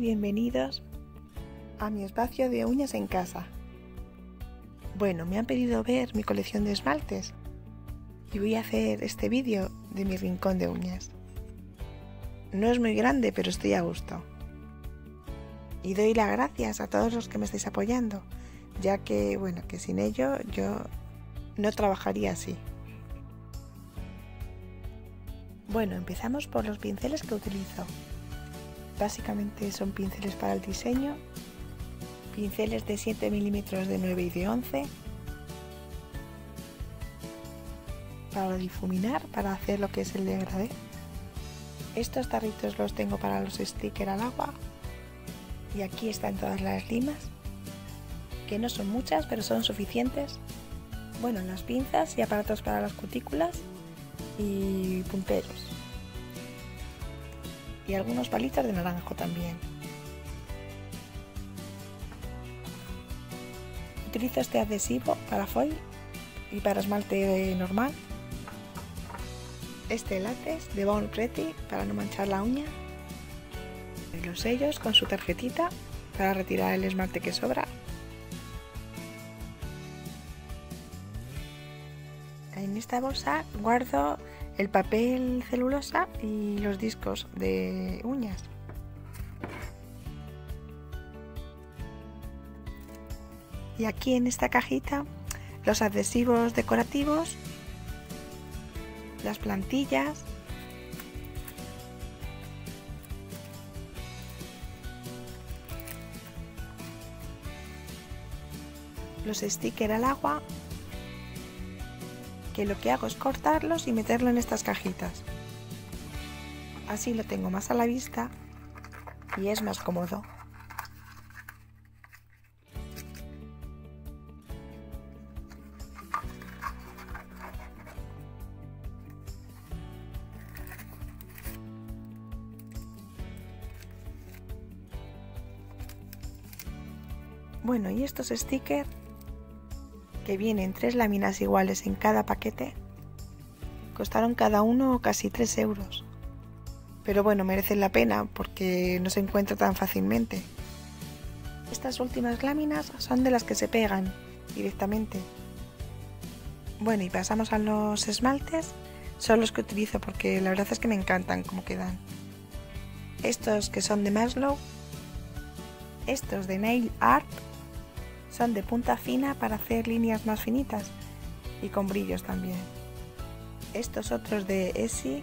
bienvenidos a mi espacio de uñas en casa. Bueno, me han pedido ver mi colección de esmaltes y voy a hacer este vídeo de mi rincón de uñas. No es muy grande, pero estoy a gusto. Y doy las gracias a todos los que me estáis apoyando, ya que, bueno, que sin ello yo no trabajaría así. Bueno, empezamos por los pinceles que utilizo. Básicamente son pinceles para el diseño, pinceles de 7 milímetros de 9 y de 11, para difuminar, para hacer lo que es el degradé. Estos tarritos los tengo para los stickers al agua y aquí están todas las limas, que no son muchas pero son suficientes. Bueno, las pinzas y aparatos para las cutículas y punteros y algunos palitos de naranjo también. Utilizo este adhesivo para foil y para esmalte normal. Este látex de Bone Pretty para no manchar la uña. Y los sellos con su tarjetita para retirar el esmalte que sobra. En esta bolsa guardo el papel celulosa y los discos de uñas. Y aquí en esta cajita los adhesivos decorativos, las plantillas, los stickers al agua que lo que hago es cortarlos y meterlo en estas cajitas. Así lo tengo más a la vista y es más cómodo. Bueno, y estos stickers que vienen tres láminas iguales en cada paquete, costaron cada uno casi 3 euros. Pero bueno, merecen la pena porque no se encuentra tan fácilmente. Estas últimas láminas son de las que se pegan directamente. Bueno, y pasamos a los esmaltes. Son los que utilizo porque la verdad es que me encantan cómo quedan. Estos que son de Maslow. Estos de Nail Art son de punta fina para hacer líneas más finitas y con brillos también. Estos otros de Essie,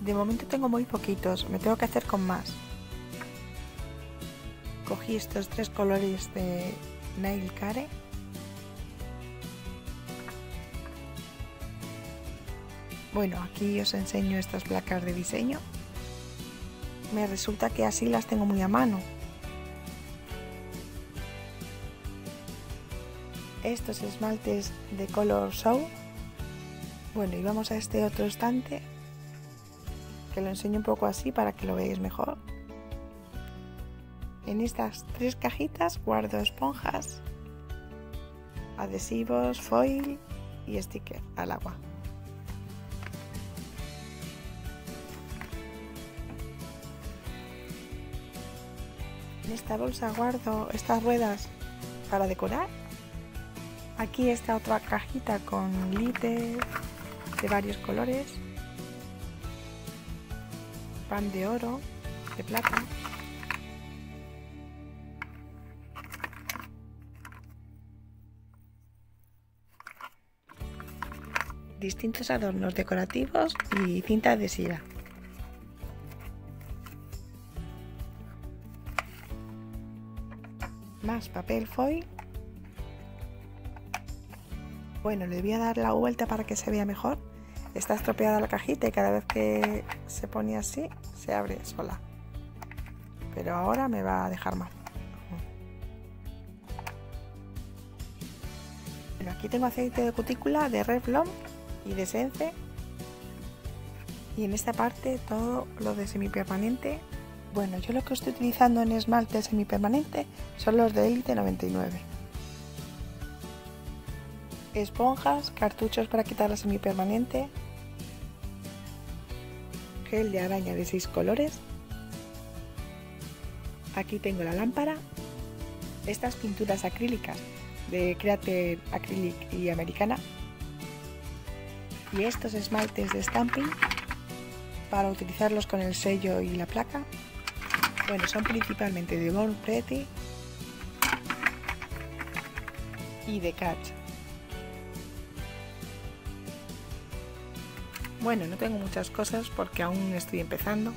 de momento tengo muy poquitos, me tengo que hacer con más. Cogí estos tres colores de Nail Care. Bueno, aquí os enseño estas placas de diseño. Me resulta que así las tengo muy a mano, estos esmaltes de Color Show. Bueno, y vamos a este otro estante que lo enseño un poco así para que lo veáis mejor. En estas tres cajitas guardo esponjas, adhesivos, foil y sticker al agua. En esta bolsa guardo estas ruedas para decorar Aquí está otra cajita con glitter de varios colores, pan de oro, de plata. distintos adornos decorativos y cinta adhesiva. Más papel foil bueno, le voy a dar la vuelta para que se vea mejor. Está estropeada la cajita y cada vez que se pone así, se abre sola. Pero ahora me va a dejar mal. Bueno, aquí tengo aceite de cutícula de Revlon y de Sense. Y en esta parte todo lo de semipermanente. Bueno, yo lo que estoy utilizando en esmalte semipermanente son los de Elite 99 esponjas, cartuchos para quitar la semipermanente, gel de araña de 6 colores, Aquí tengo la lámpara, estas pinturas acrílicas de Creative Acrylic y Americana y estos esmaltes de stamping para utilizarlos con el sello y la placa. Bueno, son principalmente de Born Pretty y de Catch. Bueno, no tengo muchas cosas porque aún estoy empezando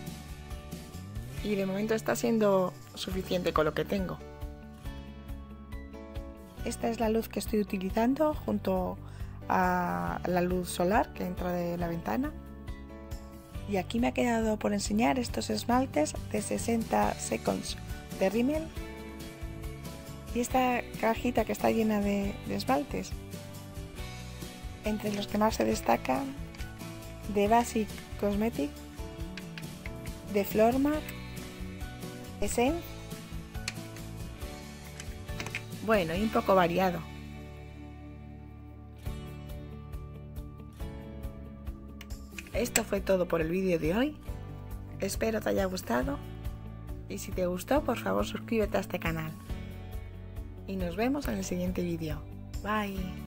y de momento está siendo suficiente con lo que tengo. Esta es la luz que estoy utilizando junto a la luz solar que entra de la ventana. Y aquí me ha quedado por enseñar estos esmaltes de 60 seconds de Rimmel. Y esta cajita que está llena de, de esmaltes. Entre los que más se destacan de Basic Cosmetic, de Flormar, Essence, bueno y un poco variado. Esto fue todo por el vídeo de hoy. Espero te haya gustado y si te gustó por favor suscríbete a este canal. Y nos vemos en el siguiente vídeo. Bye.